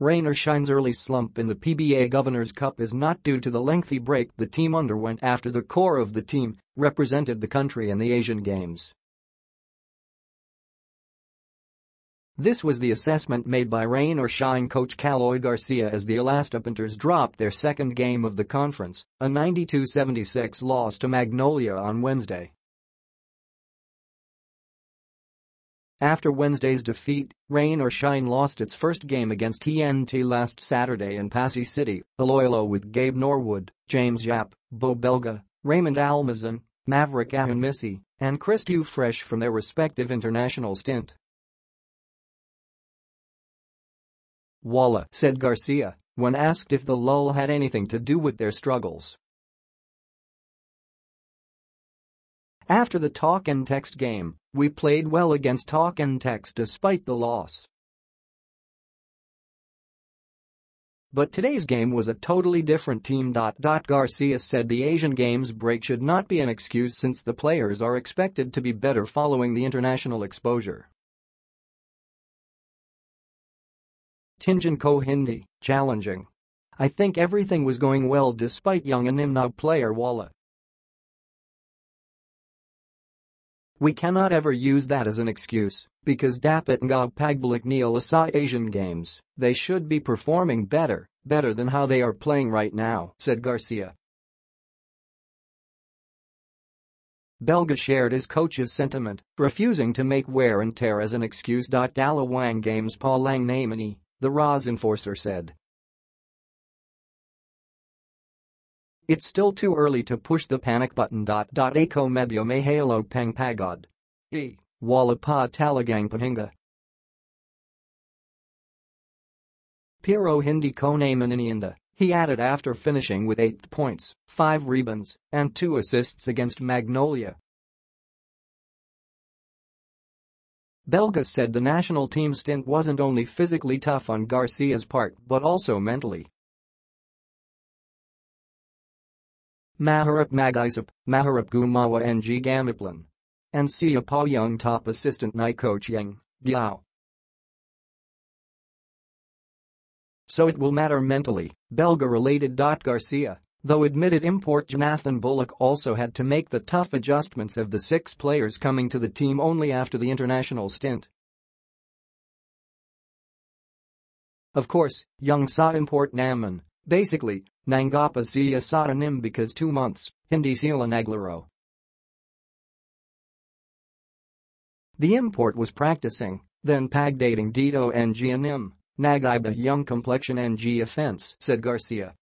Rain or shine's early slump in the PBA Governors' Cup is not due to the lengthy break the team underwent after the core of the team represented the country in the Asian Games. This was the assessment made by Rain or Shine coach Caloy Garcia as the Elastopainters dropped their second game of the conference, a 92-76 loss to Magnolia on Wednesday. After Wednesday's defeat, Rain or Shine lost its first game against TNT last Saturday in Passi City, The Iloilo with Gabe Norwood, James Yap, Beau Belga, Raymond Almazan, Maverick Ahanmisi, and Chris fresh from their respective international stint. Walla, said Garcia, when asked if the lull had anything to do with their struggles. After the Talk 'N Text game, we played well against Talk 'N Text despite the loss. But today's game was a totally different team. Garcia said the Asian Games break should not be an excuse since the players are expected to be better following the international exposure. Tingen Ko Hindi, challenging. I think everything was going well despite young and Animnog player Walla. We cannot ever use that as an excuse, because Dapat Ngog Pagbalik Neil Asa Asian Games, they should be performing better, better than how they are playing right now, said Garcia. Belga shared his coach's sentiment, refusing to make wear and tear as an excuse. Dalawang Games Paul Lang Namani, the ROS enforcer said. It's still too early to push the panic button. Ako medyo may halo pang pagod. E. Wala pa talagang pahinga. Pero hindi ko naman iniinda, he added after finishing with 8 points, 5 rebounds, and 2 assists against Magnolia. Belga said the national team stint wasn't only physically tough on Garcia's part but also mentally. Maharap Magisap, Maharap Gumawa NG Gamiplan. And Sia Young top assistant night coach Yang, Giao. So it will matter mentally, Belga related. Garcia, though admitted import Jonathan Bullock also had to make the tough adjustments of the six players coming to the team only after the international stint. Of course, Young saw import Naman, basically, Nangapa siya Satanim because two months, Hindi sila naglaro. The import was practicing, then pagdating Dito and Gianim, Nagiba young complexion and G offense, said Garcia.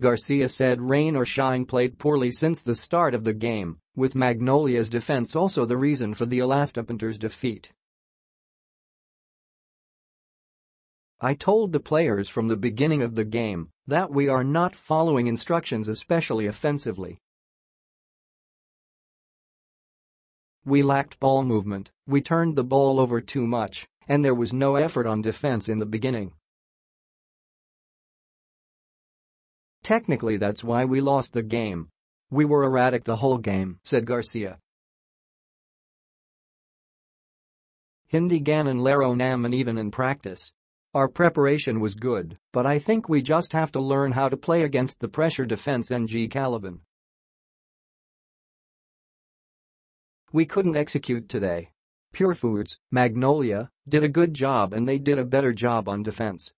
Garcia said rain or shine played poorly since the start of the game, with Magnolia's defense also the reason for the Elastopainters' defeat. I told the players from the beginning of the game that we are not following instructions especially offensively. We lacked ball movement, we turned the ball over too much, and there was no effort on defense in the beginning. Technically that's why we lost the game. We were erratic the whole game, said Garcia. Hindi Ganon Laro Nam and even in practice, our preparation was good, but I think we just have to learn how to play against the pressure defense NG Caliban. We couldn't execute today. Purefoods, Magnolia, did a good job and they did a better job on defense.